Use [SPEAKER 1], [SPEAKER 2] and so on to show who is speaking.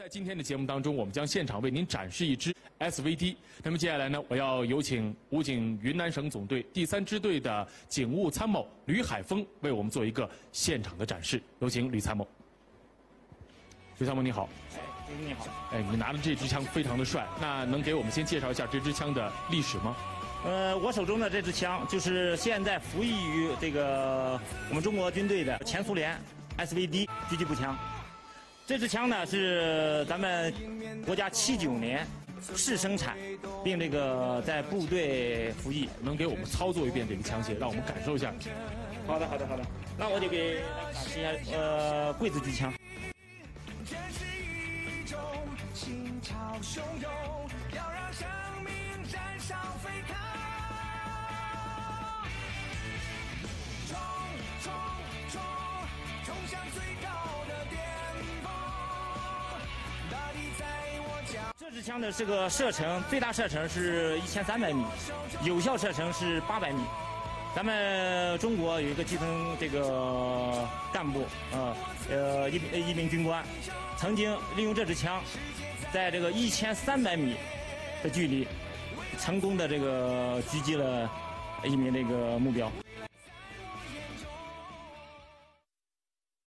[SPEAKER 1] 在今天的节目当中，我们将现场为您展示一支 SVD。那么接下来呢，我要有请武警云南省总队第三支队的警务参谋吕海峰为我们做一个现场的展示。有请吕参谋。吕参谋你好。
[SPEAKER 2] 哎，你好。
[SPEAKER 1] 哎，你拿的这支枪非常的帅，那能给我们先介绍一下这支枪的历史吗？
[SPEAKER 2] 呃，我手中的这支枪就是现在服役于这个我们中国军队的前苏联 SVD 狙击步枪。这支枪呢是咱们国家七九年试生产，并这个在部队服役。
[SPEAKER 1] 能给我们操作一遍这个枪械，让我们感受一下？
[SPEAKER 2] 好的，好的，好的。那我就给大家展示一下，呃，柜子狙枪。冲冲冲，冲向最高枪的这个射程最大射程是一千三百米，有效射程是八百米。咱们中国有一个基层这个干部，呃呃一一名军官，曾经利用这支枪，在这个一千三百米的距离，成功的这个狙击了一名这个目标。